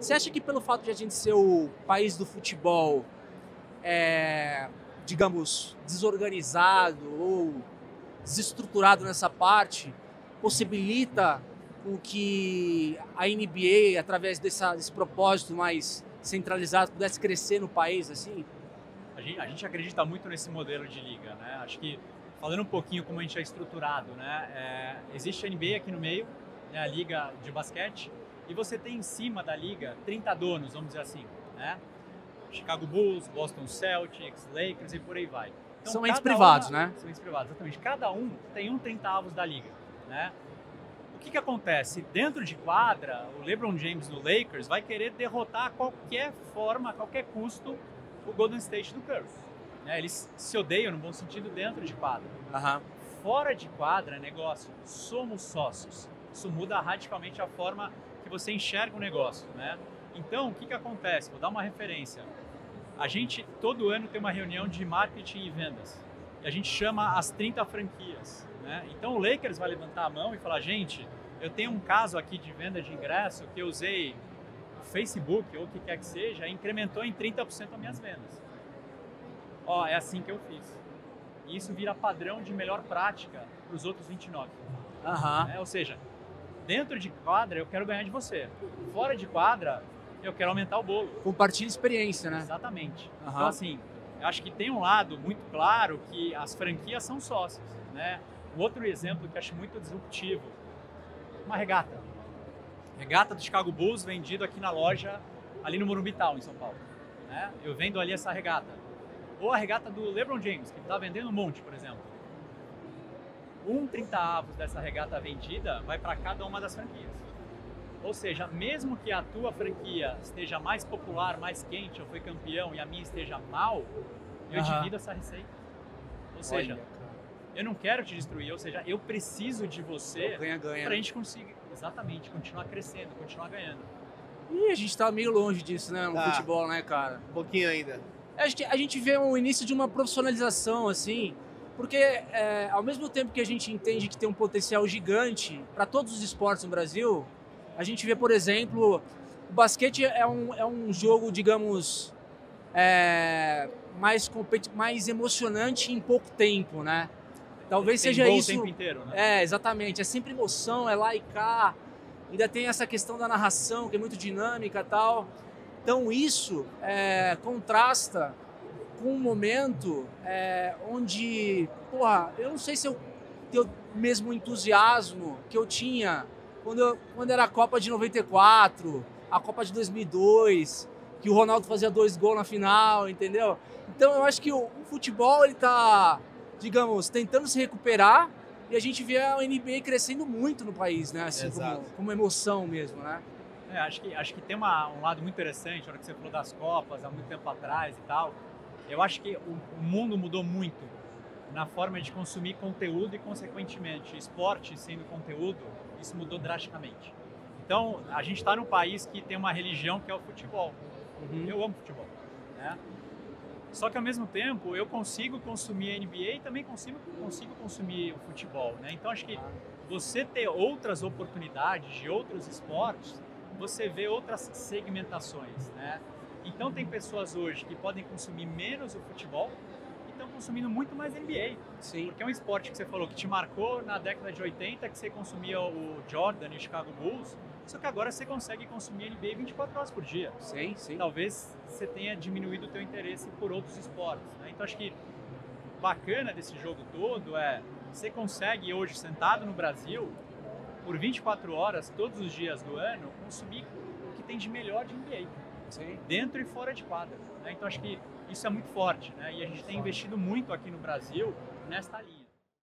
Você acha que pelo fato de a gente ser o país do futebol, é, digamos, desorganizado ou desestruturado nessa parte, possibilita o que a NBA, através dessa, desse propósito mais centralizado, pudesse crescer no país, assim? A gente, a gente acredita muito nesse modelo de liga, né? Acho que, falando um pouquinho como a gente é estruturado, né? É, existe a NBA aqui no meio, né? a liga de basquete, e você tem em cima da liga 30 donos, vamos dizer assim, né? Chicago Bulls, Boston Celtics, Lakers e por aí vai. Então, são entes privados, uma, né? São entes privados, exatamente. Cada um tem um 30 avos da liga, né? O que, que acontece? Dentro de quadra, o LeBron James no Lakers vai querer derrotar a qualquer forma, a qualquer custo, o Golden State do Curry. Né? Eles se odeiam, no bom sentido, dentro de quadra. Uhum. Fora de quadra, negócio, somos sócios. Isso muda radicalmente a forma que você enxerga o negócio, né? Então, o que, que acontece? Vou dar uma referência. A gente, todo ano, tem uma reunião de marketing e vendas. E a gente chama as 30 franquias. Né? Então, o Lakers vai levantar a mão e falar, gente, eu tenho um caso aqui de venda de ingresso que eu usei o Facebook ou o que quer que seja, incrementou em 30% as minhas vendas. Ó, é assim que eu fiz. E isso vira padrão de melhor prática para os outros 29. Uhum. É, ou seja, dentro de quadra eu quero ganhar de você. Fora de quadra, eu quero aumentar o bolo. Compartilha experiência, né? Exatamente. Uhum. Então, assim, eu acho que tem um lado muito claro que as franquias são sócios, né? Um outro exemplo que acho muito disruptivo, uma regata. Regata do Chicago Bulls vendido aqui na loja, ali no Morumbi Town, em São Paulo. Né? Eu vendo ali essa regata. Ou a regata do LeBron James, que está vendendo um monte, por exemplo. Um 30 avos dessa regata vendida vai para cada uma das franquias. Ou seja, mesmo que a tua franquia esteja mais popular, mais quente, ou foi campeão, e a minha esteja mal, eu Aham. divido essa receita. Ou seja, Olha, eu não quero te destruir, ou seja, eu preciso de você para a gente conseguir, exatamente, continuar crescendo, continuar ganhando. E a gente tá meio longe disso, né? No Tá. futebol, né, cara? Um pouquinho ainda. Acho que a gente vê o início de uma profissionalização, assim, porque é, ao mesmo tempo que a gente entende que tem um potencial gigante para todos os esportes no Brasil, a gente vê, por exemplo, o basquete é um, é um jogo, digamos, é, mais, mais emocionante em pouco tempo, né? Talvez Tem seja isso. o tempo inteiro, né? É, exatamente. É sempre emoção, é lá e cá. Ainda tem essa questão da narração, que é muito dinâmica e tal. Então, isso é, contrasta com um momento é, onde, porra, eu não sei se eu tenho o mesmo entusiasmo que eu tinha quando, eu, quando era a Copa de 94, a Copa de 2002, que o Ronaldo fazia dois gols na final, entendeu? Então, eu acho que o, o futebol, ele tá, digamos, tentando se recuperar e a gente vê a NBA crescendo muito no país, né? Assim, como, como emoção mesmo, né? É, acho que, acho que tem uma, um lado muito interessante, na hora que você falou das Copas, há muito tempo atrás e tal. Eu acho que o, mundo mudou muito na forma de consumir conteúdo e, consequentemente, esporte sendo conteúdo, isso mudou drasticamente. Então, a gente está num país que tem uma religião que é o futebol. Uhum. Eu amo futebol. Né? Só que ao mesmo tempo eu consigo consumir a NBA e também consigo, consigo consumir o futebol. Né? Então acho que você ter outras oportunidades de outros esportes, você vê outras segmentações. Né? Então tem pessoas hoje que podem consumir menos o futebol e estão consumindo muito mais NBA. Sim. Porque é um esporte que você falou que te marcou na década de 80, que você consumia o Jordan e o Chicago Bulls, só que agora você consegue consumir NBA 24 horas por dia Sim, sim. talvez você tenha diminuído o teu interesse por outros esportes. né? Então acho que bacana desse jogo todo é você consegue hoje sentado no Brasil por 24 horas todos os dias do ano consumir o que tem de melhor de NBA, Sim. dentro e fora de quadra. né? Então acho que isso é muito forte, né? E a gente tem investido muito aqui no Brasil nesta linha.